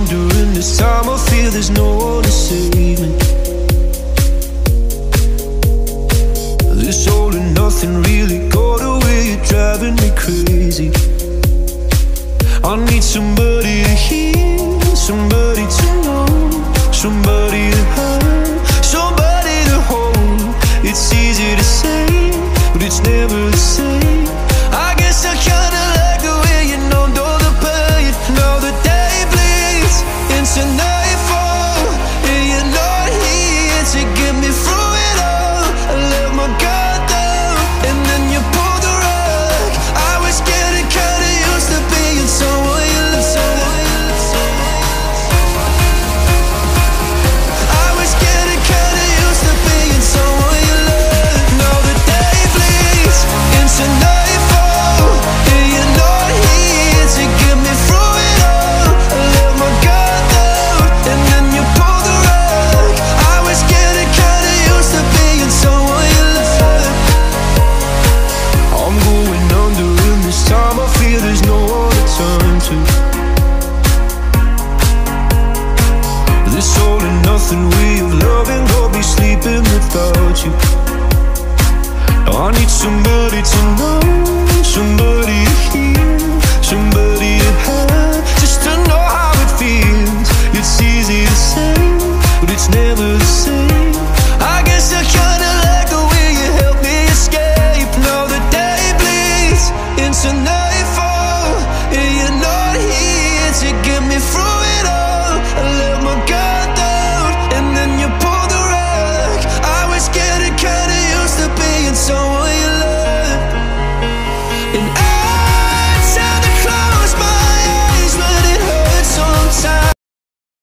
wandering This time I fear there's no one to save me. This all and nothing really got away You're driving me crazy. I need somebody to hear Somebody to know Somebody to have Somebody to hold. It's easy to say But it's never the same. and soul and nothing we of loving will be sleeping without ah, you. I need somebody to know, somebody to hear, somebody to have, just to know how it feels. It's easy to say, but it's never the same. I guess I kinda like the way you help me escape. Now the day bleeds into nightfall, and you're not here to get me through it.